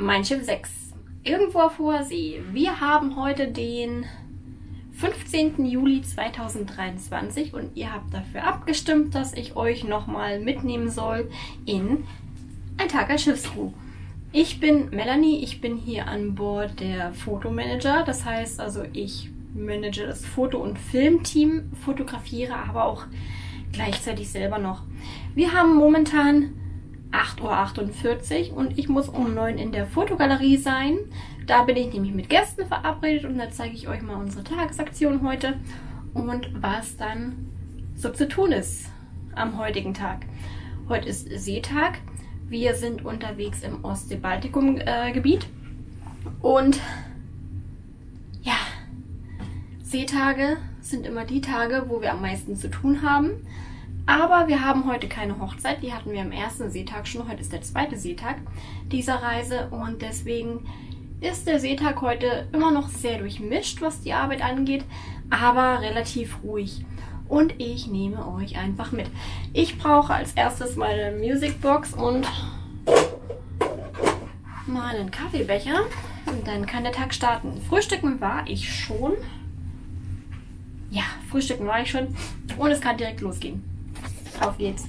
Mein Schiff 6. Irgendwo auf hoher See. Wir haben heute den 15. Juli 2023 und ihr habt dafür abgestimmt, dass ich euch nochmal mitnehmen soll in ein Tag als Schiffscrew. Ich bin Melanie, ich bin hier an Bord der Fotomanager. Das heißt also, ich manage das Foto- und Filmteam, fotografiere aber auch gleichzeitig selber noch. Wir haben momentan 8.48 Uhr und ich muss um 9 Uhr in der Fotogalerie sein. Da bin ich nämlich mit Gästen verabredet und da zeige ich euch mal unsere Tagesaktion heute und was dann so zu tun ist am heutigen Tag. Heute ist Seetag. Wir sind unterwegs im Ostsee-Baltikum-Gebiet und ja, Seetage sind immer die Tage, wo wir am meisten zu tun haben. Aber wir haben heute keine Hochzeit, die hatten wir am ersten Seetag schon. Heute ist der zweite Seetag dieser Reise und deswegen ist der Seetag heute immer noch sehr durchmischt, was die Arbeit angeht, aber relativ ruhig. Und ich nehme euch einfach mit. Ich brauche als erstes meine Musicbox und meinen Kaffeebecher. Und dann kann der Tag starten. Frühstücken war ich schon. Ja, frühstücken war ich schon. Und es kann direkt losgehen. Auf geht's.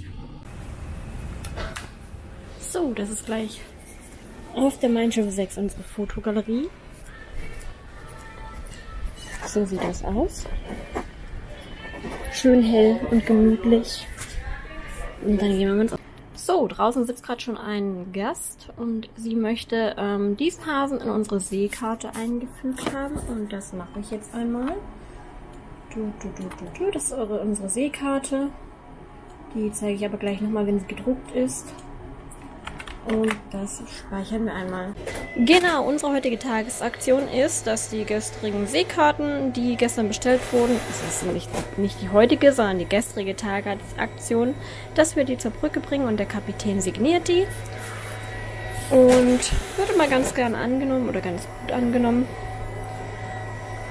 So, das ist gleich auf der Mein 6 unsere Fotogalerie. So sieht das aus. Schön hell und gemütlich. Und dann gehen wir mit so, draußen sitzt gerade schon ein Gast und sie möchte ähm, diesen Hasen in unsere Seekarte eingefügt haben und das mache ich jetzt einmal. Du, du, du, das ist eure, unsere Seekarte. Die zeige ich aber gleich nochmal, wenn sie gedruckt ist. Und das speichern wir einmal. Genau, unsere heutige Tagesaktion ist, dass die gestrigen Seekarten, die gestern bestellt wurden, es ist nicht, nicht die heutige, sondern die gestrige Tagesaktion, dass wir die zur Brücke bringen und der Kapitän signiert die. Und wird immer ganz gern angenommen oder ganz gut angenommen.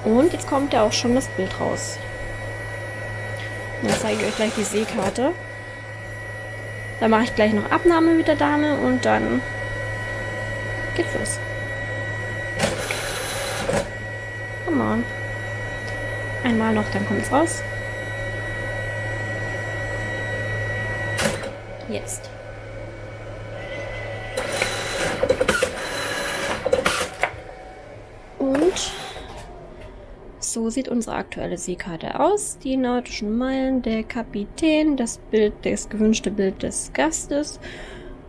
Und jetzt kommt ja auch schon das Bild raus. Dann zeige ich euch gleich die Seekarte. Dann mache ich gleich noch Abnahme mit der Dame und dann geht's los. Come on. Einmal noch, dann kommt's raus. Jetzt. Und so sieht unsere aktuelle Seekarte aus. Die nautischen Meilen, der Kapitän, das Bild, das gewünschte Bild des Gastes,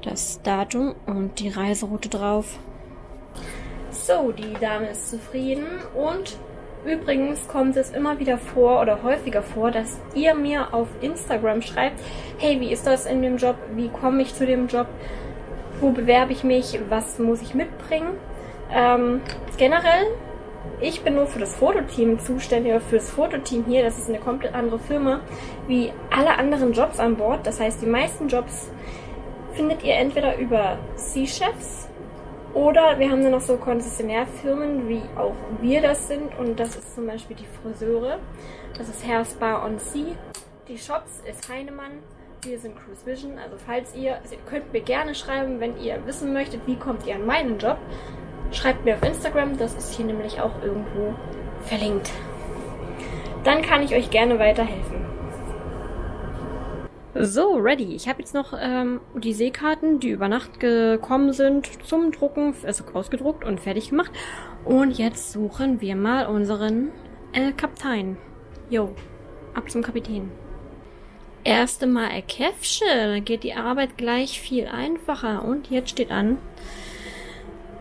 das Datum und die Reiseroute drauf. So, die Dame ist zufrieden und übrigens kommt es immer wieder vor oder häufiger vor, dass ihr mir auf Instagram schreibt, hey, wie ist das in dem Job? Wie komme ich zu dem Job? Wo bewerbe ich mich? Was muss ich mitbringen? Ähm, generell ich bin nur für das Fototeam zuständig, oder für das Fototeam hier. Das ist eine komplett andere Firma wie alle anderen Jobs an Bord. Das heißt, die meisten Jobs findet ihr entweder über Sea-Chefs oder wir haben dann noch so Konzessionärfirmen, wie auch wir das sind. Und das ist zum Beispiel die Friseure. Das ist Hair Spa on Sea. Die Shops ist Heinemann. Wir sind Cruise Vision. Also falls ihr, also ihr könnt mir gerne schreiben, wenn ihr wissen möchtet, wie kommt ihr an meinen Job. Schreibt mir auf Instagram, das ist hier nämlich auch irgendwo verlinkt. Dann kann ich euch gerne weiterhelfen. So, ready. Ich habe jetzt noch ähm, die Seekarten, die über Nacht gekommen sind, zum Drucken, also ausgedruckt und fertig gemacht. Und jetzt suchen wir mal unseren äh, Kapitän. Jo, ab zum Kapitän. Erste Mal Erkäfsche, da geht die Arbeit gleich viel einfacher. Und jetzt steht an,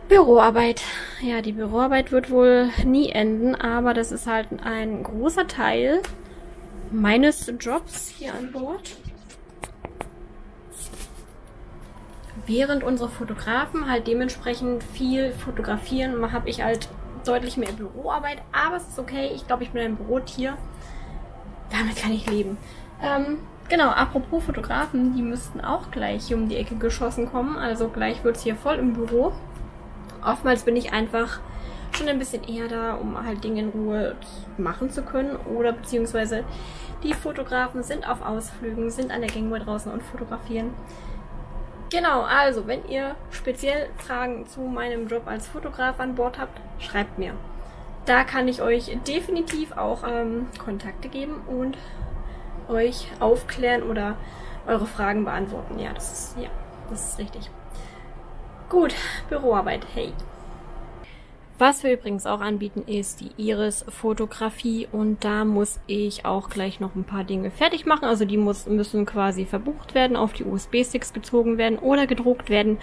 Büroarbeit. Ja, die Büroarbeit wird wohl nie enden, aber das ist halt ein großer Teil meines Jobs hier an Bord. Während unsere Fotografen halt dementsprechend viel fotografieren, habe ich halt deutlich mehr Büroarbeit, aber es ist okay. Ich glaube, ich bin ein Bürotier. Damit kann ich leben. Ähm, genau, apropos Fotografen, die müssten auch gleich um die Ecke geschossen kommen. Also gleich wird es hier voll im Büro oftmals bin ich einfach schon ein bisschen eher da, um halt Dinge in Ruhe machen zu können. Oder beziehungsweise die Fotografen sind auf Ausflügen, sind an der Gangway draußen und fotografieren. Genau, also wenn ihr speziell Fragen zu meinem Job als Fotograf an Bord habt, schreibt mir. Da kann ich euch definitiv auch ähm, Kontakte geben und euch aufklären oder eure Fragen beantworten. Ja, das ist, ja, das ist richtig. Gut, Büroarbeit, hey. Was wir übrigens auch anbieten, ist die Iris-Fotografie und da muss ich auch gleich noch ein paar Dinge fertig machen. Also die muss, müssen quasi verbucht werden, auf die USB-Sticks gezogen werden oder gedruckt werden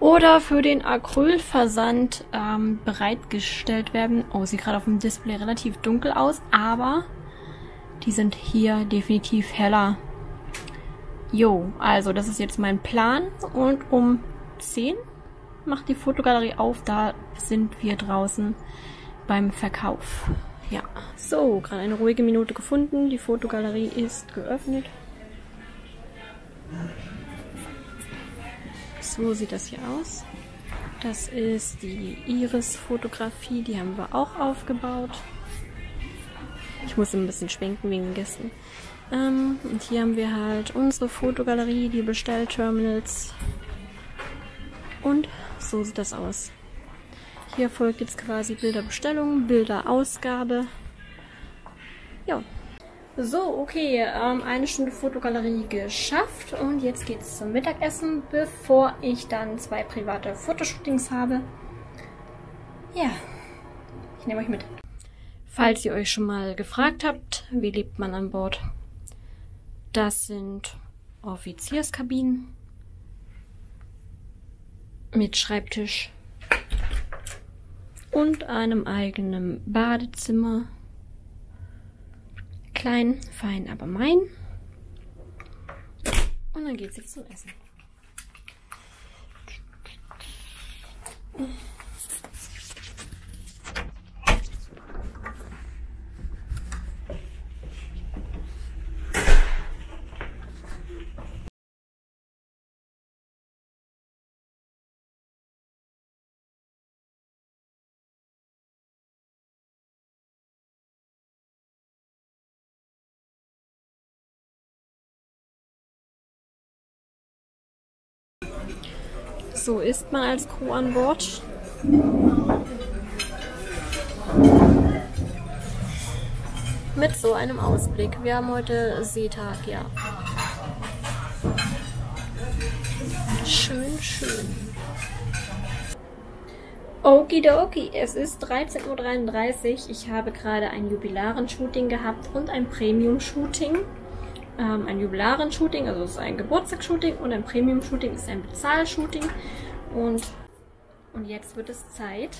oder für den Acrylversand ähm, bereitgestellt werden. Oh, sieht gerade auf dem Display relativ dunkel aus, aber die sind hier definitiv heller. Jo, also das ist jetzt mein Plan und um 10 macht die Fotogalerie auf. Da sind wir draußen beim Verkauf. Ja, so, gerade eine ruhige Minute gefunden. Die Fotogalerie ist geöffnet. So sieht das hier aus. Das ist die Iris-Fotografie, die haben wir auch aufgebaut. Ich muss ein bisschen schwenken wegen Gästen. Ähm, und hier haben wir halt unsere Fotogalerie, die Bestellterminals und so sieht das aus. Hier folgt jetzt quasi Bilderbestellung, Bilderausgabe. Ja. So, okay, ähm, eine Stunde Fotogalerie geschafft und jetzt geht es zum Mittagessen, bevor ich dann zwei private Fotoshootings habe. Ja, ich nehme euch mit. Falls ihr euch schon mal gefragt habt, wie lebt man an Bord? Das sind Offizierskabinen mit Schreibtisch und einem eigenen Badezimmer. Klein, fein, aber mein. Und dann geht's jetzt zum Essen. So isst man als Crew an Bord. Mit so einem Ausblick. Wir haben heute Seetag, ja. Schön, schön. Okidoki, es ist 13.33 Uhr. Ich habe gerade ein Jubilaren-Shooting gehabt und ein Premium-Shooting ähm, ein Jubilaren-Shooting, also es ist ein Geburtstagsshooting und ein Premium-Shooting ist ein Bezahl-Shooting. Und, und jetzt wird es Zeit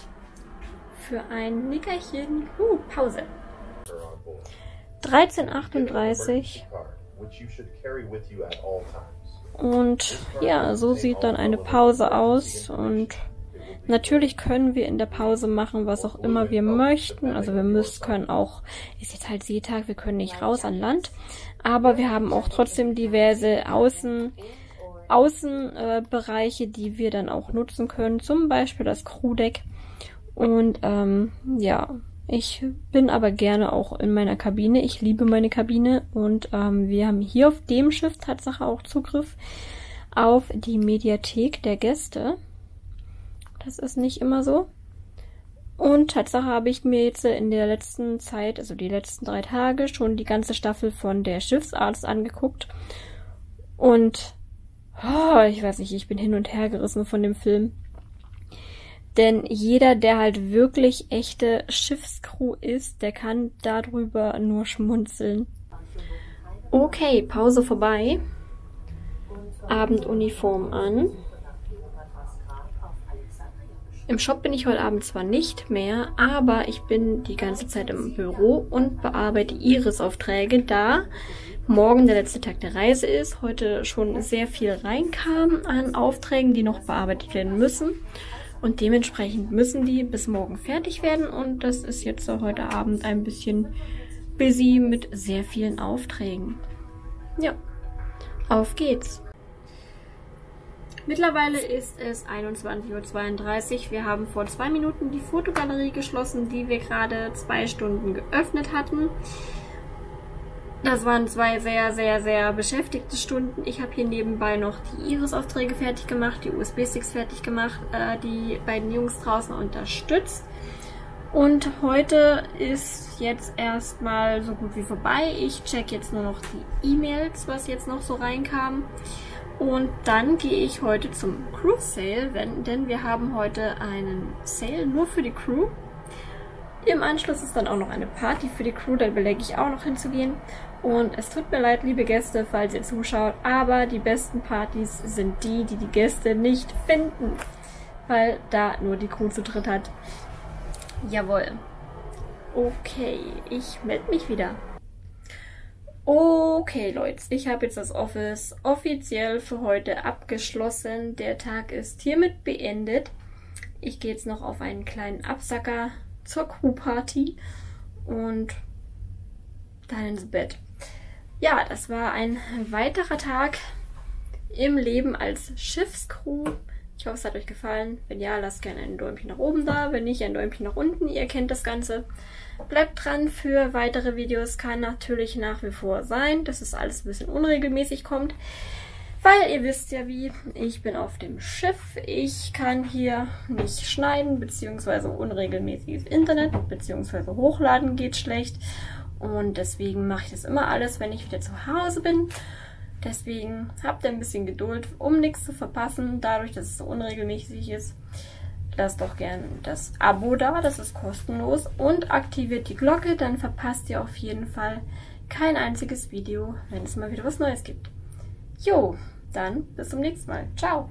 für ein Nickerchen. Uh, Pause. 13.38 und ja, so sieht dann eine Pause aus und Natürlich können wir in der Pause machen, was auch immer wir möchten. Also wir müssen, können auch, ist jetzt halt Seetag, wir können nicht raus an Land. Aber wir haben auch trotzdem diverse Außen, Außenbereiche, äh, die wir dann auch nutzen können. Zum Beispiel das Crewdeck. Und ähm, ja, ich bin aber gerne auch in meiner Kabine. Ich liebe meine Kabine und ähm, wir haben hier auf dem Schiff Tatsache auch Zugriff auf die Mediathek der Gäste. Das ist nicht immer so. Und Tatsache habe ich mir jetzt in der letzten Zeit, also die letzten drei Tage, schon die ganze Staffel von der Schiffsarzt angeguckt. Und oh, ich weiß nicht, ich bin hin und her gerissen von dem Film. Denn jeder, der halt wirklich echte Schiffscrew ist, der kann darüber nur schmunzeln. Okay, Pause vorbei. Abenduniform an. Im Shop bin ich heute Abend zwar nicht mehr, aber ich bin die ganze Zeit im Büro und bearbeite Iris-Aufträge, da morgen der letzte Tag der Reise ist, heute schon sehr viel reinkam an Aufträgen, die noch bearbeitet werden müssen. Und dementsprechend müssen die bis morgen fertig werden und das ist jetzt so heute Abend ein bisschen busy mit sehr vielen Aufträgen. Ja, auf geht's. Mittlerweile ist es 21.32 Uhr. Wir haben vor zwei Minuten die Fotogalerie geschlossen, die wir gerade zwei Stunden geöffnet hatten. Das waren zwei sehr, sehr, sehr beschäftigte Stunden. Ich habe hier nebenbei noch die Iris-Aufträge fertig gemacht, die USB-Sticks fertig gemacht, äh, die beiden Jungs draußen unterstützt. Und heute ist jetzt erstmal so gut wie vorbei. Ich check jetzt nur noch die E-Mails, was jetzt noch so reinkam. Und dann gehe ich heute zum Crew Sale, denn wir haben heute einen Sale nur für die Crew. Im Anschluss ist dann auch noch eine Party für die Crew, da überlege ich auch noch hinzugehen. Und es tut mir leid, liebe Gäste, falls ihr zuschaut, aber die besten Partys sind die, die die Gäste nicht finden. Weil da nur die Crew zu dritt hat. Jawohl. Okay, ich melde mich wieder. Okay, Leute, ich habe jetzt das Office offiziell für heute abgeschlossen. Der Tag ist hiermit beendet. Ich gehe jetzt noch auf einen kleinen Absacker zur Crew-Party und dann ins Bett. Ja, das war ein weiterer Tag im Leben als Schiffscrew. Ich hoffe, es hat euch gefallen. Wenn ja, lasst gerne ein Däumchen nach oben da. Wenn nicht, ein Däumchen nach unten. Ihr kennt das Ganze. Bleibt dran für weitere Videos. Kann natürlich nach wie vor sein, dass es alles ein bisschen unregelmäßig kommt. Weil ihr wisst ja wie, ich bin auf dem Schiff. Ich kann hier nicht schneiden, beziehungsweise unregelmäßiges Internet, beziehungsweise hochladen geht schlecht. Und deswegen mache ich das immer alles, wenn ich wieder zu Hause bin. Deswegen habt ihr ein bisschen Geduld, um nichts zu verpassen, dadurch, dass es so unregelmäßig ist. Lasst doch gerne das Abo da, das ist kostenlos. Und aktiviert die Glocke, dann verpasst ihr auf jeden Fall kein einziges Video, wenn es mal wieder was Neues gibt. Jo, dann bis zum nächsten Mal. Ciao!